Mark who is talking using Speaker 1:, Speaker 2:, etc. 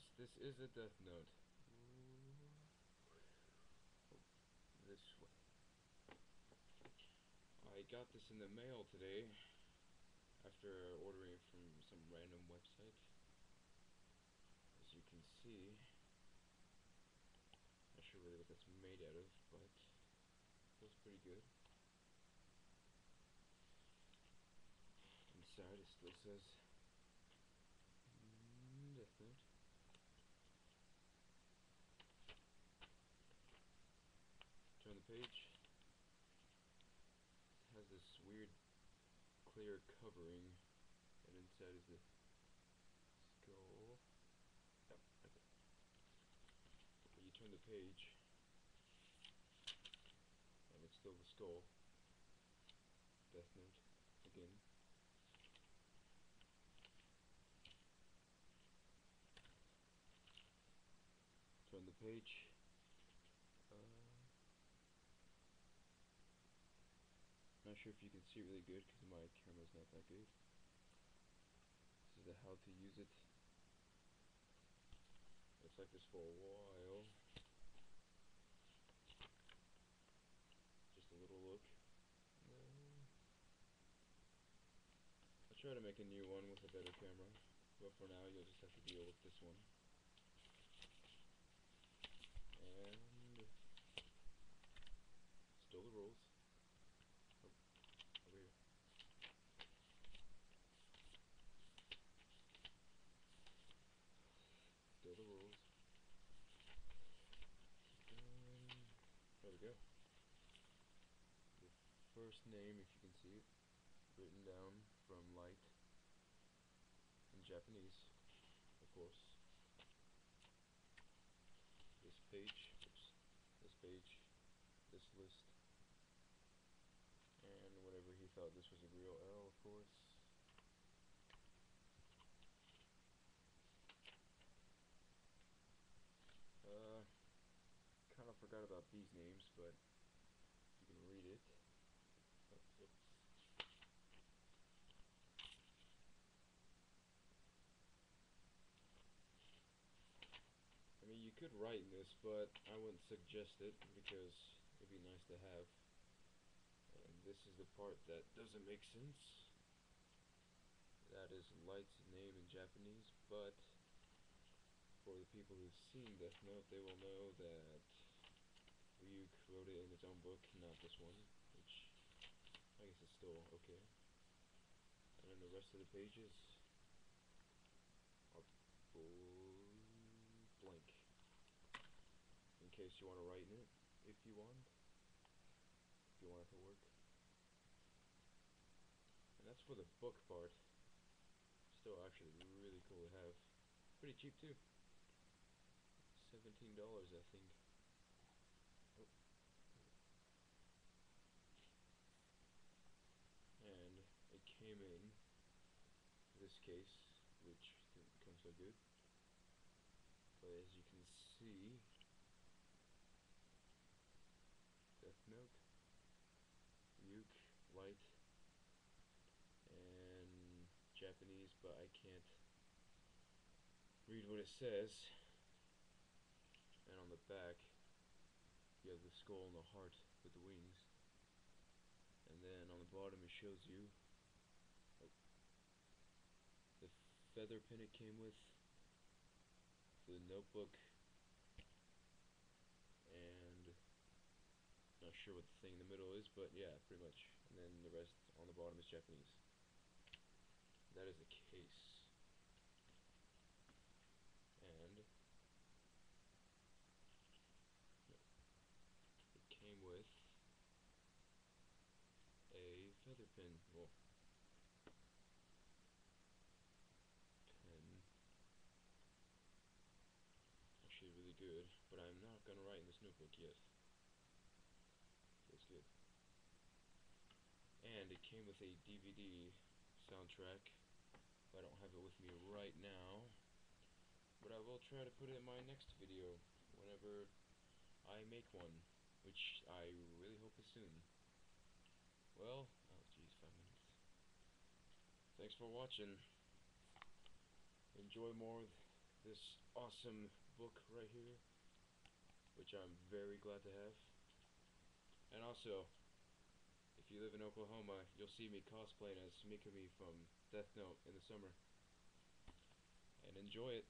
Speaker 1: yes, this is a Death Note. Mm-hmm. This way. I got this in the mail today after ordering it from some random website. As you can see, not sure really what that's made out of, but feels pretty good. Inside it still says mm, Death Note. Turn the page. Has this weird clear covering and inside is the skull. Yep, okay. You turn the page and it's still the skull. Death Note again. Turn the page. Not sure if you can see really good because my camera's not that good. This is the how to use it. Looks like this for a while. Just a little look. I'll try to make a new one with a better camera, but for now you'll just have to deal with this one. And still the rules. Oh, over here. Still the rules. Um, there we go. The first name, if you can see it, written down from light in Japanese, of course this page, oops, this page, this list, and whatever he thought this was a real L, of course. Uh, kind of forgot about these names, but you can read it. Oh, oops. I mean, you could write in this, but I wouldn't suggest it because it'd be nice to have. And this is the part that doesn't make sense. That is Light's name in Japanese, but for the people who've seen Death Note, they will know that Ryuk wrote it in his own book, not this one, which I guess is still okay. And then the rest of the pages case you want to write in it, if you want. If you want it to work. And that's for the book part. Still actually really cool to have. Pretty cheap too. $17 I think. Oh. And it came in this case, which didn't come so good. But as you can see, Death Note, Ryuk, and Japanese, but I can't read what it says. And on the back, you have the skull and the heart with the wings. And then on the bottom it shows you oh, the feather pin it came with, the notebook, and not sure what the thing in the middle is, but yeah, pretty much. And then the rest on the bottom is Japanese. That is the case. And it came with a feather pin. Well, pen. Actually really good, but I'm not gonna write in this notebook yet. Good. And it came with a DVD soundtrack. I don't have it with me right now. But I will try to put it in my next video whenever I make one. Which I really hope is soon. Well, oh geez, five minutes. Thanks for watching. Enjoy more of this awesome book right here, which I'm very glad to have. And also, if you live in Oklahoma, you'll see me cosplaying as Mikami from Death Note in the summer. And enjoy it.